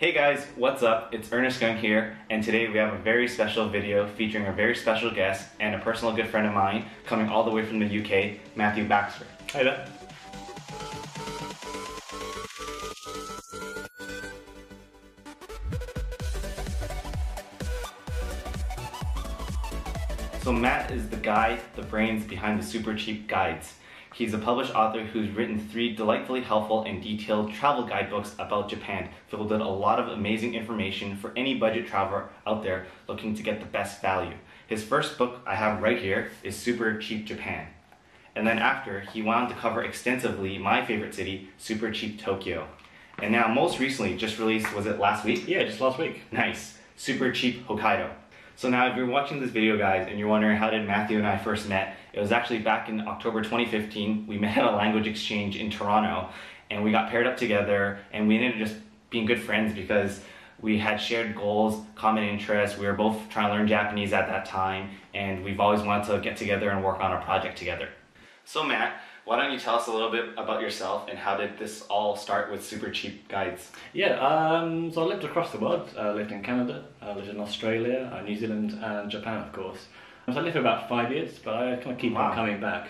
Hey guys, what's up? It's Ernest Keung here, and today we have a very special video featuring a very special guest and a personal good friend of mine coming all the way from the UK, Matthew Baxter. Hey there. So Matt is the guy, the brains behind the super cheap guides. He's a published author who's written three delightfully helpful and detailed travel guidebooks about Japan, filled with a lot of amazing information for any budget traveler out there looking to get the best value. His first book I have right here is Super Cheap Japan. And then after, he went on to cover extensively my favorite city, Super Cheap Tokyo. And now, most recently, just released, was it last week? Yeah, just last week. Nice. Super cheap Hokkaido. So now if you're watching this video guys and you're wondering how did Matthew and I first met, it was actually back in October 2015. We met at a language exchange in Toronto and we got paired up together and we ended up just being good friends because we had shared goals, common interests. We were both trying to learn Japanese at that time and we've always wanted to get together and work on a project together. So Matt, why don't you tell us a little bit about yourself and how did this all start with super cheap guides? Yeah, um, so I lived across the world. I lived in Canada, I lived in Australia, uh, New Zealand, and Japan, of course. So I lived for about five years, but I kind of keep Wow. on coming back.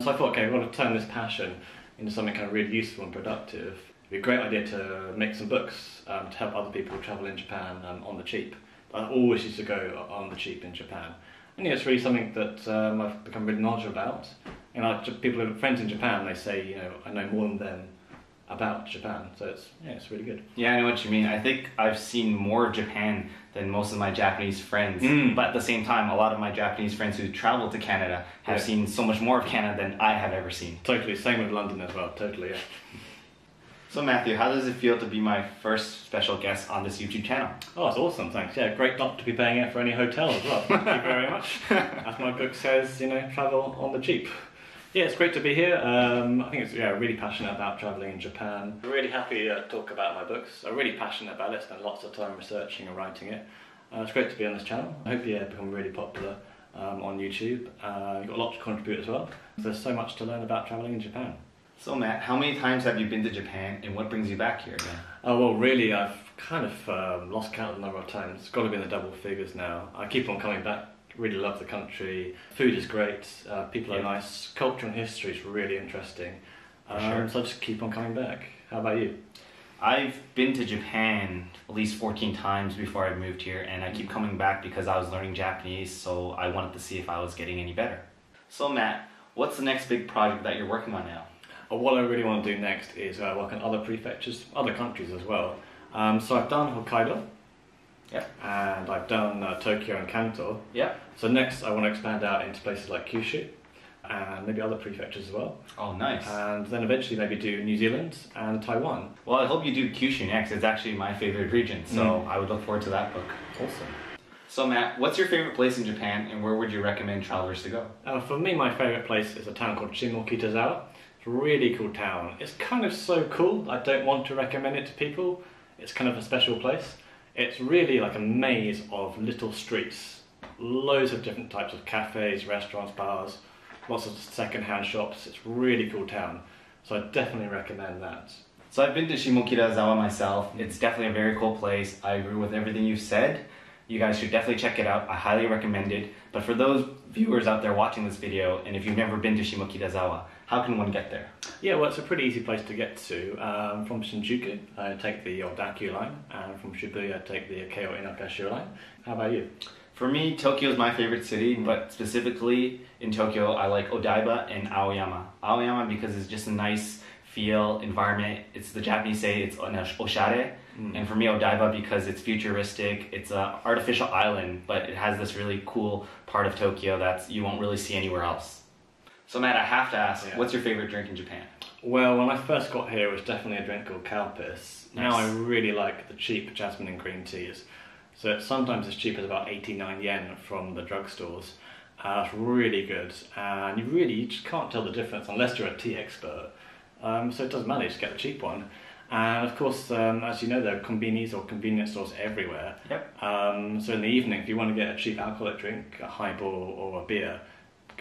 So I thought, okay, I want to turn this passion into something kind of really useful and productive. It'd be a great idea to make some books um, to help other people travel in Japan um, on the cheap. I always used to go on the cheap in Japan. And yeah, it's really something that um, I've become really knowledgeable about. Know, like, people, friends in Japan, they say, you know, I know more than them about Japan. So it's yeah, it's really good. Yeah, I know what you mean. I think I've seen more of Japan than most of my Japanese friends. Mm. But at the same time, a lot of my Japanese friends who travel to Canada have Yeah. seen so much more of Canada than I have ever seen. Totally, same with London as well. Totally, yeah. So, Matthew, how does it feel to be my first special guest on this YouTube channel? Oh, that's awesome. Thanks. Yeah, great not to be paying out for any hotel as well. Thank you very much. As my book says, you know, travel on the cheap. Yeah, it's great to be here. Um, I think it's yeah, really passionate about traveling in Japan. Really happy to talk about my books. I'm really passionate about it. Spent lots of time researching and writing it. Uh, it's great to be on this channel. I hope you yeah, become really popular um, on YouTube. Uh, you've got a lot to contribute as well. There's so much to learn about traveling in Japan. So, Matt, how many times have you been to Japan and what brings you back here again? Oh well, really, I've kind of um, lost count of the number of times. It's got to be in the double figures now. I keep on coming back. Really love the country. Food is great. Uh, people are nice. Culture and history is really interesting. Um, sure. So I just keep on coming back. How about you? I've been to Japan at least 14 times before I moved here, and I keep coming back because I was learning Japanese, so I wanted to see if I was getting any better. So, Matt, what's the next big project that you're working on now? Uh, what I really want to do next is uh, work on other prefectures, other countries as well. Um, so I've done Hokkaido. Yep. And I've done uh, Tokyo and Kanto. Yep. So next, I want to expand out into places like Kyushu and maybe other prefectures as well. Oh, nice. and then eventually maybe do New Zealand and Taiwan. Well, I hope you do Kyushu next. It's actually my favorite region, so Mm. I would look forward to that book. Awesome. So, Matt, what's your favorite place in Japan, and where would you recommend travelers to go? Uh, for me, my favourite place is a town called Shimokitazawa. It's a really cool town. It's kind of so cool, I don't want to recommend it to people. It's kind of a special place. It's really like a maze of little streets, loads of different types of cafes, restaurants, bars, lots of second-hand shops. It's really cool town, so I definitely recommend that. So, I've been to Shimokitazawa myself. It's definitely a very cool place. I agree with everything you've said. You guys should definitely check it out. I highly recommend it. But for those viewers out there watching this video, and if you've never been to Shimokitazawa, how can one get there? Yeah, well, it's a pretty easy place to get to. Um, from Shinjuku, I take the Odakyu line, and from Shibuya, I take the Keio Inokashira line. How about you? For me, Tokyo is my favorite city, but specifically in Tokyo, I like Odaiba and Aoyama. Aoyama because it's just a nice feel, environment. It's the Japanese say it's an oshare, Mm. and for me, Odaiba because it's futuristic. It's an artificial island, but it has this really cool part of Tokyo that you won't really see anywhere else. So Matt, I have to ask, Yeah. what's your favorite drink in Japan? Well, when I first got here, it was definitely a drink called Calpis. Now I really like the cheap jasmine and green teas. So it's sometimes as cheap as about 89 yen from the drugstores. Uh, it's really good, and you really you just can't tell the difference unless you're a tea expert. Um, so it doesn't matter, you just get the cheap one. And of course, um, as you know, there are convenience or convenience stores everywhere. Yep. Um, so in the evening, if you want to get a cheap alcoholic drink, a highball or a beer,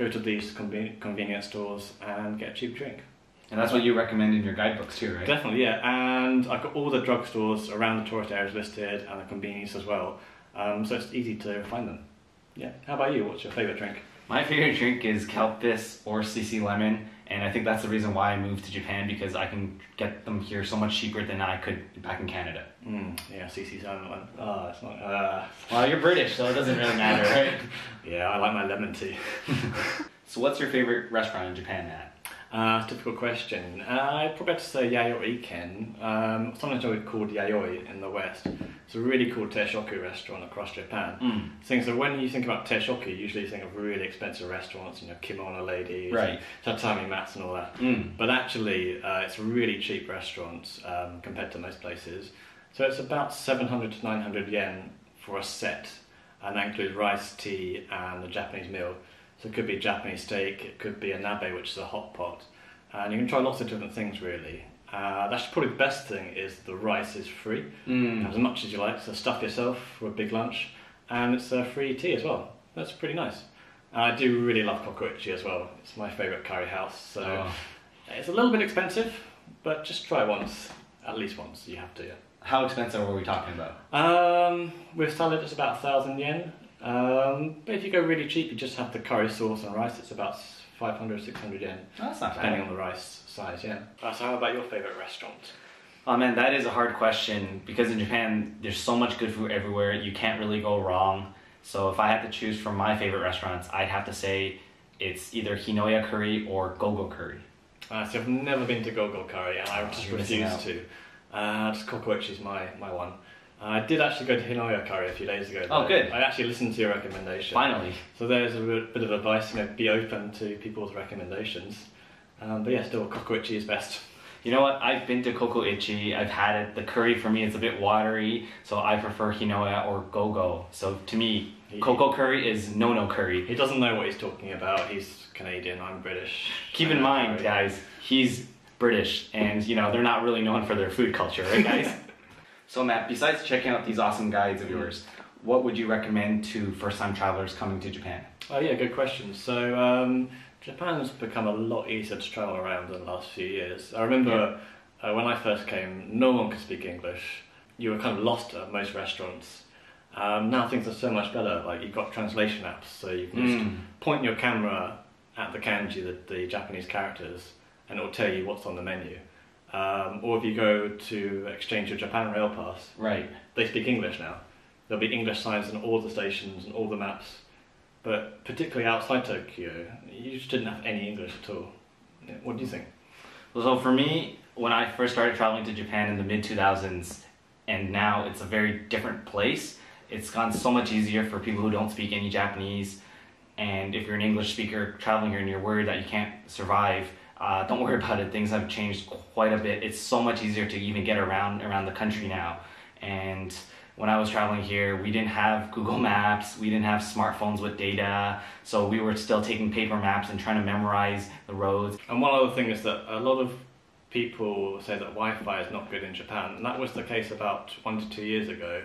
go to these conven- convenience stores and get a cheap drink. And that's what you recommend in your guidebooks too, right? Definitely, yeah. And I've got all the drugstores around the tourist areas listed and the convenience as well. Um, so it's easy to find them. Yeah. How about you? What's your favourite drink? My favorite drink is Calpis or CC Lemon, and I think that's the reason why I moved to Japan because I can get them here so much cheaper than I could back in Canada. Mm, yeah, CC Lemon. Oh, it's not. Uh... Well, you're British, so it doesn't really matter, right? yeah, I like my lemon tea. so, what's your favorite restaurant in Japan, Matt? Uh, difficult question. Uh, I'd probably have to say Yayoi Ken. Um, sometimes it's called Yayoi in the West. It's a really cool teishoku restaurant across Japan. Mm. So, so when you think about teishoku, you usually you think of really expensive restaurants, you know, kimono ladies, right. tatami mats and all that. Mm. But actually, uh, it's a really cheap restaurant um, compared to most places. So it's about 700 to 900 yen for a set, and that includes rice, tea, and a Japanese meal. So it could be Japanese steak, it could be a nabe, which is a hot pot, and you can try lots of different things really. Uh, that's probably the best thing is the rice is free, mm. as much as you like. So stuff yourself for a big lunch, and it's a free tea as well. That's pretty nice. I do really love CoCo Ichi as well. It's my favourite curry house. So oh. it's a little bit expensive, but just try once, at least once. You have to. How expensive are we talking about? Um, with salad, it's about a thousand yen. Um, but if you go really cheap, you just have the curry sauce and rice. It's about 500, 600 yen. Oh, that's not depending bad. on the rice size. Yeah. Uh, so how about your favorite restaurant? Oh man, that is a hard question because in Japan there's so much good food everywhere. You can't really go wrong. So if I had to choose from my favorite restaurants, I'd have to say it's either Hinoya Curry or Gogo Curry. Uh, so I've never been to Gogo Curry, and I Oh, just you're refuse to. Uh, just CoCo Ichi is my, my one. I did actually go to Hinoya Curry a few days ago. Oh, good. I actually listened to your recommendation. Finally. So there's a bit of advice, you know, be open to people's recommendations. Um, but yeah, still, CoCo Ichi is best. You know what? I've been to CoCo Ichi. I've had it. The curry for me is a bit watery, so I prefer Hinoya or Gogo. So to me, Koko curry is no no curry. He doesn't know what he's talking about. He's Canadian. I'm British. Keep in Uh, mind, curry. guys, he's British, and you know they're not really known for their food culture, right, guys? so Matt, besides checking out these awesome guides of yours, what would you recommend to first-time travelers coming to Japan? Oh yeah, good question. So um, Japan's become a lot easier to travel around in the last few years. I remember uh, when I first came, no one could speak English. You were kind of lost at most restaurants. Um, now things are so much better. Like you've got translation apps, so you can just Mm. point your camera at the kanji, the, the Japanese characters, and it will tell you what's on the menu. Um, or if you go to exchange your Japan Rail Pass, Right. they speak English now. There'll be English signs on all the stations and all the maps. But particularly outside Tokyo, you just didn't have any English at all. What do you think? So for me, when I first started traveling to Japan in the mid 2000s, and now it's a very different place. It's gone so much easier for people who don't speak any Japanese, and if you're an English speaker traveling here and you're worried that you can't survive, uh, don't worry about it. Things have changed quite a bit. It's so much easier to even get around around the country now, and when I was traveling here, we didn't have Google Maps, we didn't have smartphones with data, so we were still taking paper maps and trying to memorize the roads. And one other thing is that a lot of people say that Wi-Fi is not good in Japan, and that was the case about one to two years ago.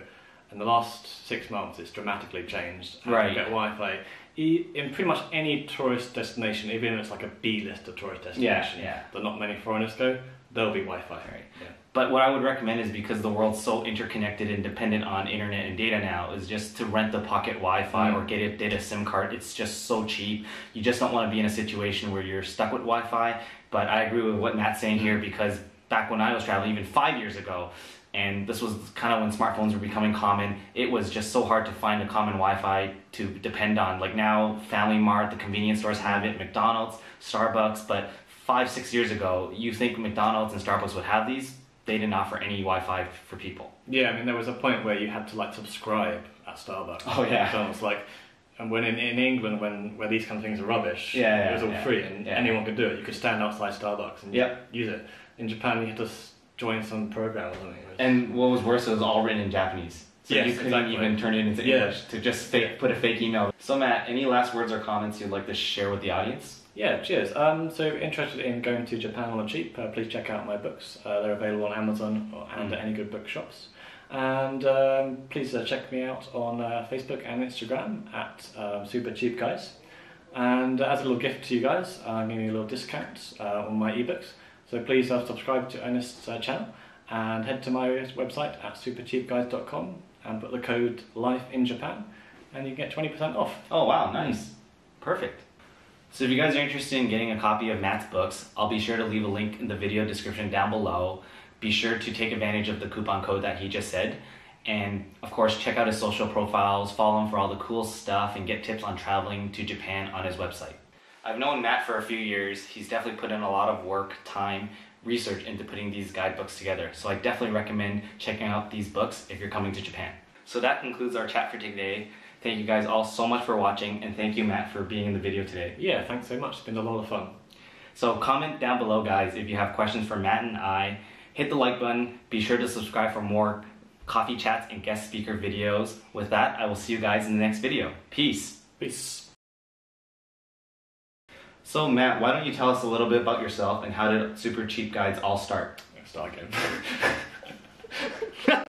In the last six months, it's dramatically changed. And Right. You get Wi-Fi in pretty much any tourist destination, even if it's like a B list of tourist destination yeah. that not many foreigners go, there'll be Wi-Fi. Right. Yeah. But what I would recommend is because the world's so interconnected and dependent on internet and data now, is just to rent the pocket Wi-Fi Mm. or get a data SIM card. It's just so cheap. You just don't want to be in a situation where you're stuck with Wi-Fi. But I agree with what Matt's saying here because back when I was traveling, even five years ago, and this was kind of when smartphones were becoming common, it was just so hard to find a common Wi-Fi to depend on. Like now, Family Mart, the convenience stores have it, McDonald's, Starbucks, but five, six years ago, you think McDonald's and Starbucks would have these? They didn't offer any Wi-Fi for people. Yeah, I mean, there was a point where you had to like subscribe at Starbucks. Oh, yeah. So it's like, and when in, in England, when where these kind of things are rubbish, Yeah, yeah, it was all yeah. free and Yeah. anyone could do it. You could stand outside Starbucks and Yep. use it. In Japan, you had to join some program or something. And what was worse, it was all written in Japanese. So Yes, you couldn't exactly. even turn it into Yeah. English to just fake, put a fake email. So Matt, any last words or comments you'd like to share with the audience? Yeah, cheers. Um, so interested in going to Japan on the cheap? Uh, please check out my books. Uh, they're available on Amazon or- and Mm. at any good bookshops. And um, please uh, check me out on uh, Facebook and Instagram at um, Super Cheap Guides. And as a little gift to you guys, I'm giving you a little discount uh, on my ebooks. So please uh, subscribe to Ernest's uh, channel and head to my website at supercheapguides.com and put the code LIFE in Japan and you get 20% off. Oh wow, nice. Perfect. So if you guys are interested in getting a copy of Matt's books, I'll be sure to leave a link in the video description down below. Be sure to take advantage of the coupon code that he just said. And of course, check out his social profiles, follow him for all the cool stuff, and get tips on traveling to Japan on his website. I've known Matt for a few years. He's definitely put in a lot of work, time, research into putting these guidebooks together. So I definitely recommend checking out these books if you're coming to Japan. So that concludes our chat for today. Thank you guys all so much for watching, and thank you, Matt, for being in the video today. Yeah, thanks so much. It's been a lot of fun. So comment down below, guys, if you have questions for Matt and I. Hit the like button. Be sure to subscribe for more coffee chats and guest speaker videos. With that, I will see you guys in the next video. Peace. Peace. So Matt, why don't you tell us a little bit about yourself and how did Super Cheap Guides all start? Again.